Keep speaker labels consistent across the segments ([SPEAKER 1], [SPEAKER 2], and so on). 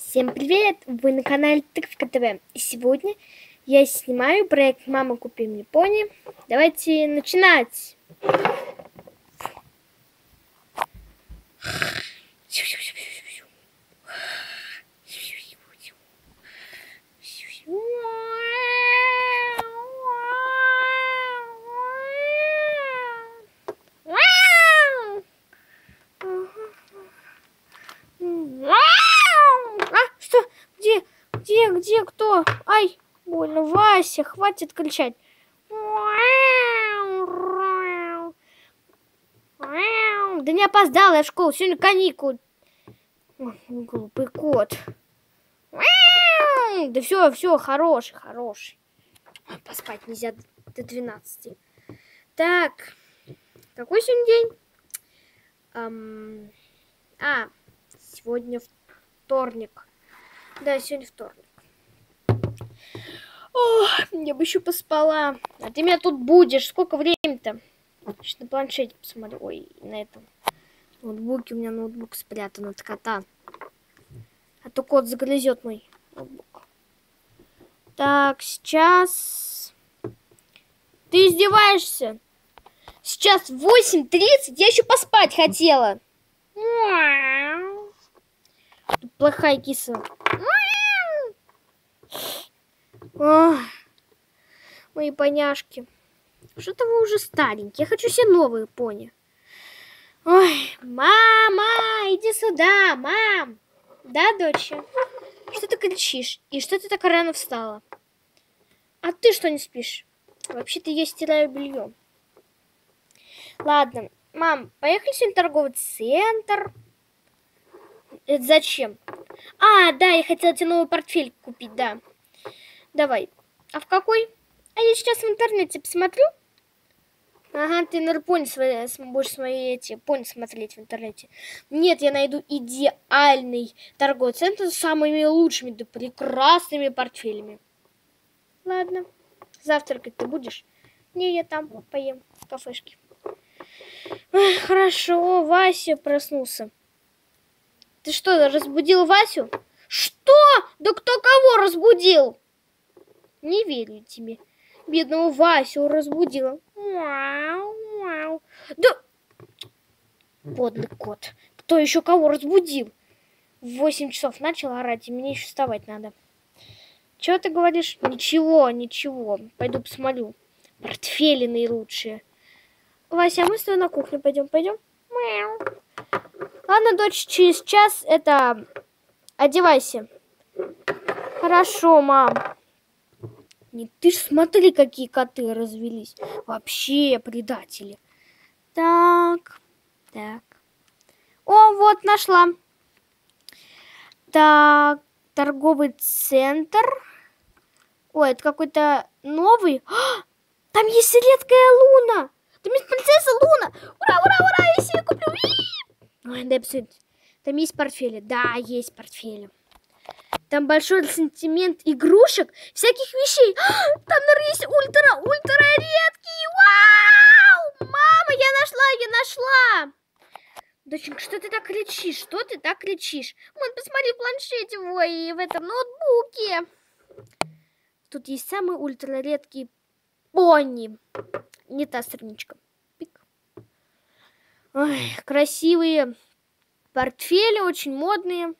[SPEAKER 1] Всем привет! Вы на канале Тыковка ТВ. И сегодня я снимаю проект «Мама, купи мне пони». Давайте начинать! Где? Кто? Ай, больно. Вася, хватит кричать. Да не опоздала я в школу, сегодня каникулы. Ой, Глупый кот. Да все, все, хороший, хороший. Поспать нельзя до 12. Так, какой сегодня день? Ам, А, сегодня вторник. Да, сегодня вторник. Я бы еще поспала. А ты меня тут будешь. Сколько времени-то? Сейчас на планшете посмотрю. Ой, на этом ноутбуке у меня ноутбук спрятан от кота. А то кот загрызет мой ноутбук. Так, сейчас... Ты издеваешься? Сейчас 8.30, я еще поспать хотела. Плохая киса. Ох, мои поняшки. Что-то вы уже старенькие. Я хочу все новые пони. Ой, мама, иди сюда, мам. Да, доча? Что ты кричишь? И что ты так рано встала? А ты что не спишь? Вообще-то я стираю белье. Ладно, мам, поехали сегодня в торговый центр. Это зачем? А, да, я хотела тебе новый портфель купить, да. Давай. А в какой? А я сейчас в интернете посмотрю. Ага, ты, наверное, пони свои, будешь свои эти пони смотреть в интернете. Нет, я найду идеальный торговый центр с самыми лучшими, да прекрасными портфелями. Ладно. Завтракать ты будешь? Не, я там поем в кафешке. Ой, хорошо, Вася проснулся. Ты что, разбудил Васю? Что? Да кто кого разбудил? Не верю тебе. Бедного Васю разбудила. Мяу, мяу. Да... Подлый кот. Кто еще кого разбудил? В восемь часов начал орать, и мне еще вставать надо. Чего ты говоришь? Ничего, ничего. Пойду посмотрю. Портфели наилучшие. Вася, а мы с тобой на кухню пойдем. Пойдем? Мяу. Ладно, дочь, через час это... Одевайся. Хорошо, мам. Не, ты ж смотри, какие коты развелись. Вообще предатели. Так, так. О, вот, нашла. Так, торговый центр. Ой, это какой-то новый. А, там есть редкая луна. Там есть принцесса Луна. Ура, ура, ура, я себе куплю. Ой, дай посмотреть. Там есть портфели. Да, есть портфели. Там большой ассортимент игрушек, всяких вещей. Там, наверное, есть ультра, ультра редкие. Вау! Мама, я нашла, я нашла. Доченька, что ты так кричишь? Что ты так кричишь? Мам, посмотри в планшете ой, в этом ноутбуке. Тут есть самые ультра редкие пони. Не та страничка. Пик. Ой, красивые портфели, очень модные.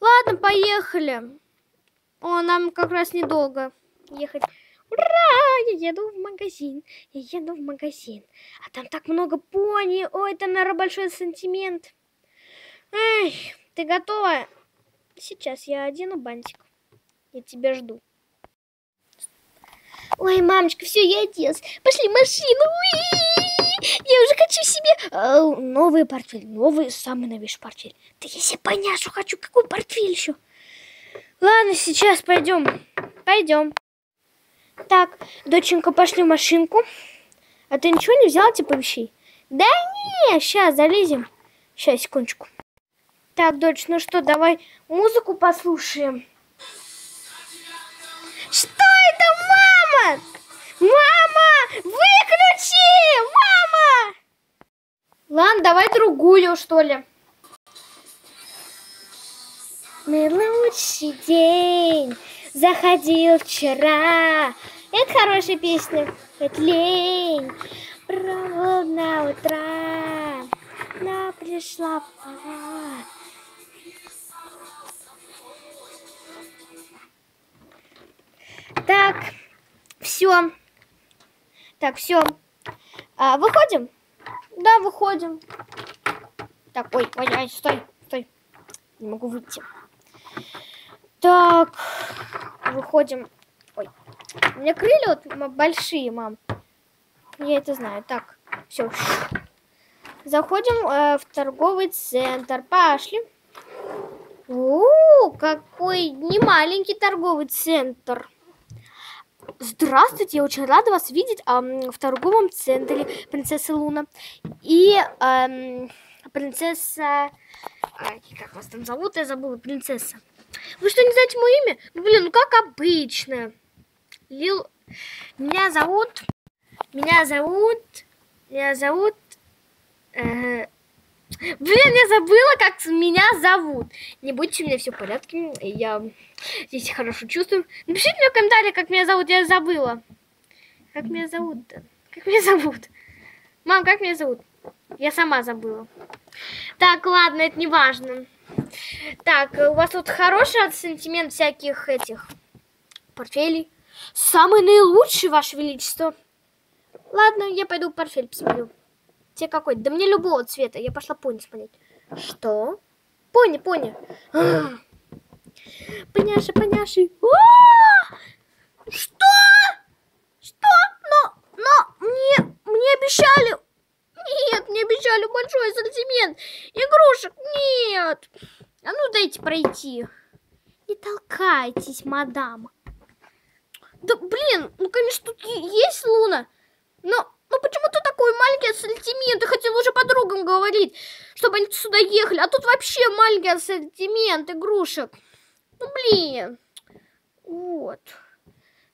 [SPEAKER 1] Ладно, поехали. О, нам как раз недолго ехать. Ура! Я еду в магазин. Я еду в магазин. А там так много пони. Ой, там, наверное, большой сантимент. Эй, ты готова? Сейчас я одену бантик. Я тебя жду. Ой, мамочка, все, я оделась. Пошли в машину. Уи! Я уже хочу себе э, новый портфель. Новый, самый новейший портфель. Да если понять, что хочу, какой портфель еще. Ладно, сейчас пойдем. Пойдем. Так, доченька, пошли в машинку. А ты ничего не взяла, типа, вещей? Да не, сейчас залезем. Сейчас, секундочку. Так, дочь, ну что, давай музыку послушаем. Что это, мама? Мама, выключи! Мама! Ладно, давай другую, что ли. Наилучший день заходил вчера. Это хорошая песня. Это лень. Провод на утра. На пришла пора. Так, все. Так, все. А, выходим? Да, выходим. Так, ой, ой, ой, стой, стой. Не могу выйти. Так, выходим. Ой, у меня крылья вот большие, мам. Я это знаю. Так, все. Заходим э, в торговый центр. Пошли. У, какой не маленький торговый центр. Здравствуйте, я очень рада вас видеть эм, в торговом центре принцесса Луна. И эм, принцесса... Ай, как вас там зовут? Я забыла, принцесса. Вы что, не знаете мое имя? Ну, блин, ну как обычно. Лил... Меня зовут... Меня зовут... Меня зовут... Э... Блин, я забыла, как меня зовут. Не будьте, у меня все в порядке. Я здесь хорошо чувствую. Напишите мне в комментариях, как меня зовут. Я забыла. Как меня зовут-то? Как меня зовут? Мам, как меня зовут? Я сама забыла. Так, ладно, это не важно. Так, у вас тут хороший ассортимент всяких этих портфелей. Самый наилучший, Ваше Величество. Ладно, я пойду портфель посмотрю. Тебе какой? Да мне любого цвета. Я пошла пони смотреть. Что? Пони, пони. Поняши, поняши. Что? Что? Но, но, мне, мне обещали... Нет, мне обещали большой ассортимент игрушек. Нет. А ну дайте пройти. Не толкайтесь, мадам. Да блин, ну конечно тут есть Луна. Но ну почему ты такой маленький ассортимент? Ты хотел уже подругам говорить, чтобы они сюда ехали. А тут вообще маленький ассортимент игрушек. Ну блин. Вот.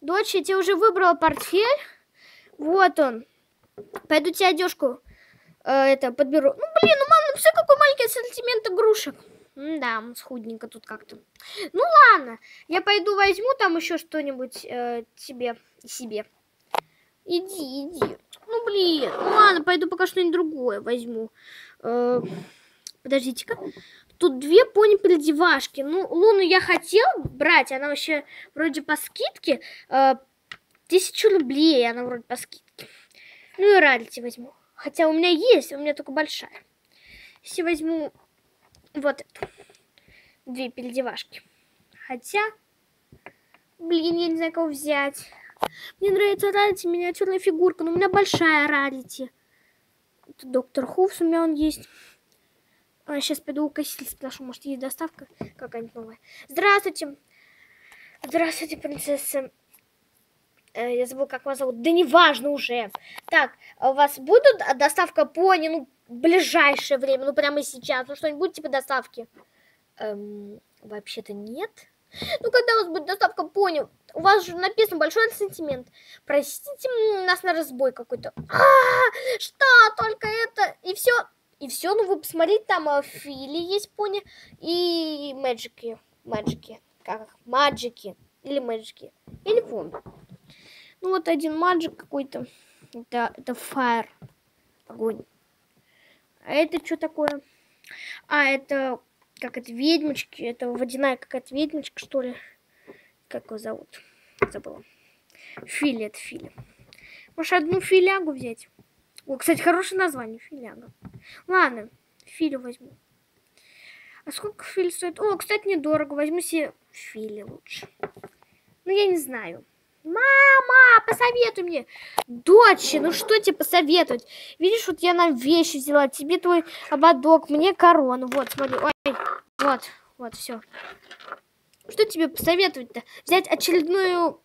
[SPEAKER 1] Дочь, я тебе уже выбрала портфель. Вот он. Пойду тебе одежку э, это подберу. Ну блин, ну мам, ну все какой маленький ассортимент игрушек. М да, схудненько тут как-то. Ну ладно, я пойду возьму там еще что-нибудь э, тебе и себе. Иди, иди. Ну, блин. Ну, ладно, пойду пока что-нибудь другое возьму. Э, Подождите-ка. Тут две пони-передевашки. Ну, Луну я хотел брать. Она вообще вроде по скидке. Э, тысячу рублей она вроде по скидке. Ну и Рарити возьму. Хотя у меня есть, у меня только большая. Если возьму вот эту. Две передевашки. Хотя, блин, я не знаю, кого взять. Мне нравится Рарити, миниатюрная фигурка, но у меня большая Рарити. Это доктор Хувс, у меня он есть. А, сейчас пойду у Кассиль спрошу, может, есть доставка какая-нибудь новая. Здравствуйте. Здравствуйте, принцесса. Э, я забыл, как вас зовут. Да неважно уже. Так, а у вас будет доставка пони, ну, в ближайшее время, ну, прямо сейчас? Ну, что-нибудь типа доставки? Эм, вообще-то нет. Ну, когда у вас будет доставка пони? У вас же написано большой сантимент. Простите нас на разбой какой-то. А, что? Только это? И все? И все? Ну, вы посмотрите, там Фили есть пони и Мэджики. Мэджики. Как? Маджики. Или Мэджики. Или помню. Ну, вот один маджик какой-то. Это, это Fire. Огонь. А это что такое? А, это как это, ведьмочки, это водяная какая-то ведьмочка, что ли. Как его зовут? Забыла. Фили, это Фили. Может, одну филягу взять? О, кстати, хорошее название, филяга. Ладно, филю возьму. А сколько фили стоит? О, кстати, недорого. Возьму себе фили лучше. Ну, я не знаю. Мама, посоветуй мне. Дочь, ну что тебе посоветовать? Видишь, вот я нам вещи взяла. Тебе твой ободок, мне корону. Вот, смотри. Ой, вот, вот, все. Что тебе посоветовать-то? Взять очередную,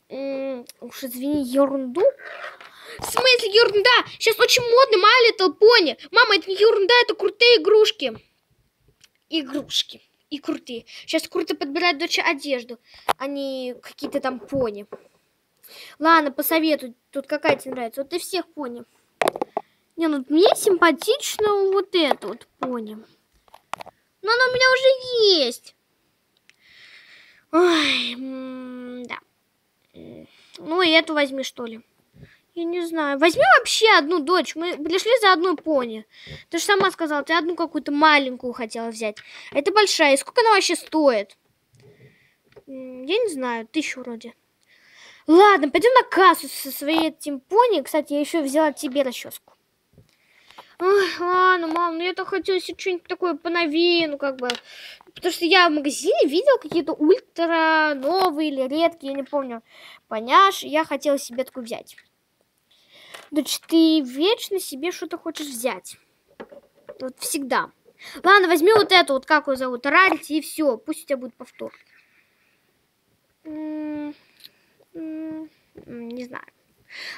[SPEAKER 1] уж извини, ерунду? В смысле ерунда? Сейчас очень модно My Little Pony. Мама, это не ерунда, это крутые игрушки. Игрушки. И крутые. Сейчас круто подбирать дочь одежду, а не какие-то там пони. Ладно, посоветуй. Тут какая тебе нравится? Вот ты всех пони. Не, ну мне симпатично вот это вот пони. Но она у меня уже есть. Ой, да. Ну и эту возьми, что ли. Я не знаю. Возьми вообще одну дочь. Мы пришли за одной пони. Ты же сама сказала, ты одну какую-то маленькую хотела взять. Это большая. Сколько она вообще стоит? Я не знаю. Тысячу вроде. Ладно, пойдем на кассу со своей этим пони. Кстати, я еще взяла тебе расческу. Ой, ладно, мам, ну я-то хотела себе что-нибудь такое поновее, ну как бы. Потому что я в магазине видел какие-то ультра новые или редкие, я не помню, поняшь. Я хотела себе такую взять. Дочь, ты вечно себе что-то хочешь взять. Вот всегда. Ладно, возьми вот эту, вот как ее зовут, Ральти, и все. Пусть у тебя будет повтор. Не знаю.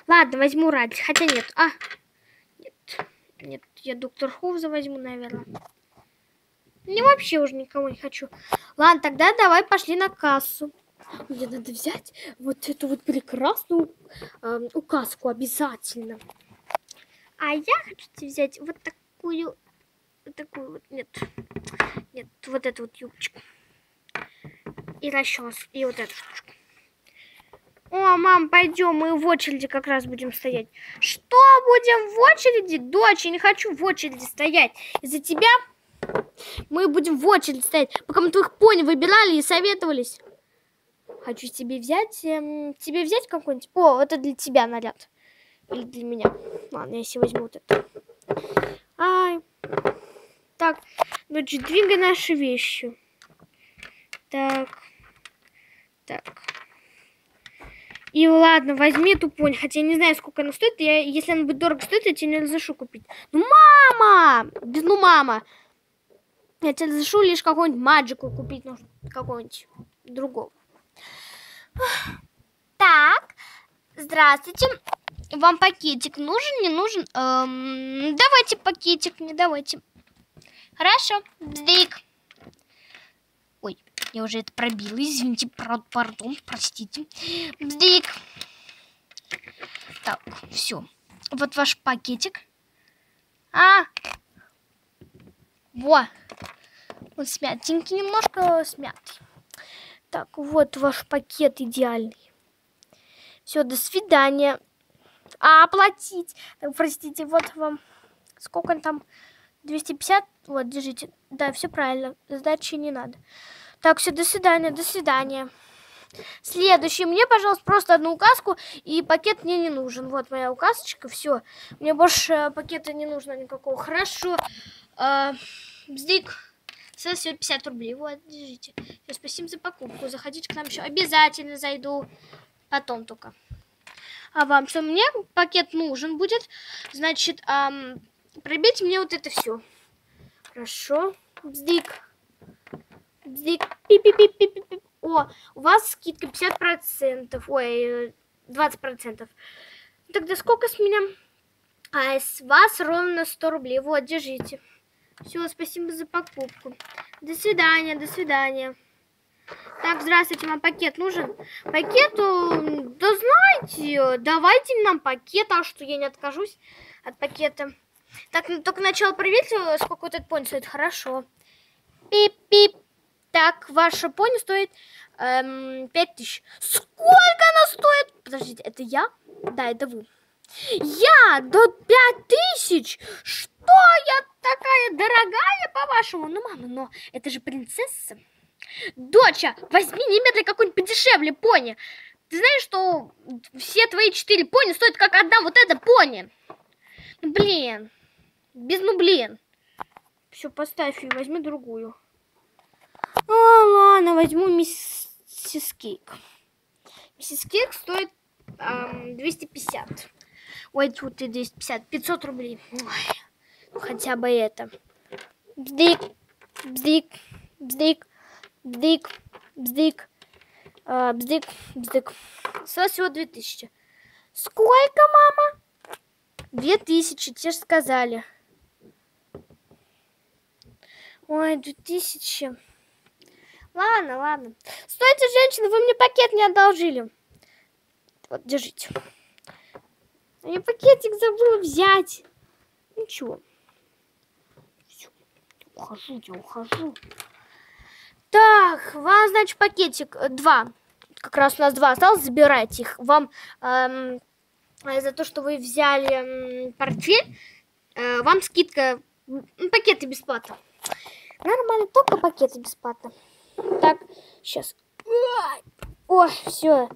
[SPEAKER 1] Ладно, возьму Ральти. Хотя нет. А. Нет, я доктор Хоуза возьму, наверное. Не вообще уже никого не хочу. Ладно, тогда давай пошли на кассу. Мне надо взять вот эту вот прекрасную э, указку обязательно. А я хочу взять вот такую, вот такую вот, нет, нет, вот эту вот юбочку. И расчес, и вот эту штучку. О, мам, пойдем, мы в очереди как раз будем стоять. Что будем в очереди? Дочь, я не хочу в очереди стоять. Из-за тебя мы будем в очередь стоять, пока мы твоих пони выбирали и советовались. Хочу тебе взять, эм, тебе взять какой-нибудь. О, это для тебя наряд. Или для меня. Ладно, я себе возьму вот это. Ай. Так, значит, двигай наши вещи. Так. Так. И ладно, возьми эту понь. Хотя я не знаю, сколько она стоит. Я, если она будет дорого стоить, я тебе не разрешу купить. Ну, мама! Ну, мама! Я тебе разрешу лишь какую-нибудь маджику купить. Ну, какого-нибудь другого. Так, здравствуйте. Вам пакетик нужен, не нужен? Эм, давайте пакетик мне, давайте. Хорошо, бздык. Я уже это пробила, извините, пардон, простите. Бздык. Так, все. Вот ваш пакетик. А, во, он смятенький, немножко смятый. Так, вот ваш пакет идеальный. Все, до свидания. А, оплатить. Так, простите, вот вам. Сколько там? 250? Вот, держите. Да, все правильно. Сдачи не надо. Так, все, до свидания, до свидания. Следующий. Мне, пожалуйста, просто одну указку, и пакет мне не нужен. Вот моя указочка, все. Мне больше пакета не нужно никакого. Хорошо. А, бздик. Стоит всего 50 рублей. Вот, держите. Все, спасибо за покупку. Заходите к нам еще. Обязательно зайду. Потом только. А вам что? Мне пакет нужен будет. Значит, эм, пробейте мне вот это все. Хорошо. Бздик. О, у вас скидка 50%. Ой, 20%. Тогда сколько с меня? А с вас ровно 100 рублей. Вот, держите. Все, спасибо за покупку. До свидания, до свидания. Так, здравствуйте, вам пакет нужен? Пакету, да знаете, давайте нам пакет, а что я не откажусь от пакета. Так, только начало проверить, сколько вот этот пони стоит. Хорошо. Пип-пип. Так, ваша пони стоит эм, 5000. Сколько она стоит? Подождите, это я? Да, это вы. Я? До 5000? Что? я такая дорогая, по-вашему? Ну, мама, но это же принцесса. Доча, возьми немедленно какой-нибудь подешевле пони. Ты знаешь, что все твои четыре пони стоят как одна вот эта пони? Блин. Без ну, блин. Все, поставь ее, возьми другую. А, ладно, возьму миссис Кейк. Миссис Кейк стоит эм, 250. Ой, тут 250, 500 рублей. Ой. Хотя бы это. Бздик, бздик, бздик, бздик, бздик, а, бздик, бздик. Стоит всего 2000. Сколько, мама? 2000, те же сказали. Ой, 2000. Ладно, ладно. Стойте, женщина, вы мне пакет не одолжили. Вот, держите. Я пакетик забыла взять. Ничего ухожу, я ухожу. Так, вам, значит, пакетик э, два. Как раз у нас два осталось, забирайте их. Вам эм, за то, что вы взяли эм, портфель, э, вам скидка, пакеты бесплатно. Нормально, только пакеты бесплатно. Так, сейчас. Ой, все.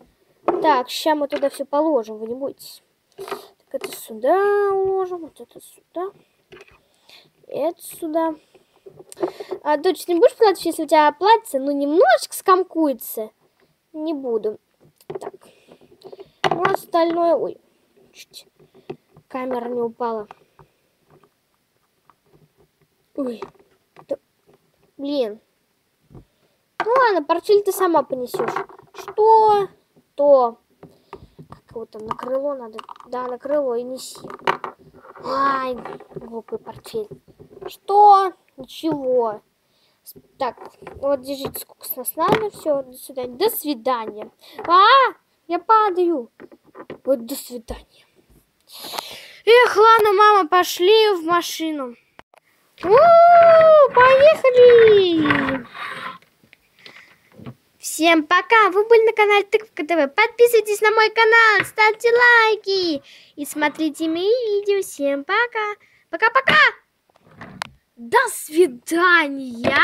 [SPEAKER 1] Так, сейчас мы туда все положим, вы не бойтесь. Так, это сюда уложим, вот это сюда. Это сюда. А, дочь, ты не будешь платить, если у тебя платье, ну, немножечко скомкуется? Не буду. Так. Ну, остальное... Ой, чуть камера не упала. Ой. Блин. Ну ладно, портфель ты сама понесешь. Что? То. Как его там на крыло надо? Да, на крыло и неси. Ай, глупый портфель. Что? Ничего. Так, вот держите, сколько с нас надо. Все, до свидания. До свидания. А, я падаю. Вот до свидания. Эх, ладно, мама, пошли в машину. У -у -у, поехали! Всем пока! Вы были на канале Тыковка ТВ. Подписывайтесь на мой канал, ставьте лайки и смотрите мои видео. Всем пока! Пока-пока! До свидания!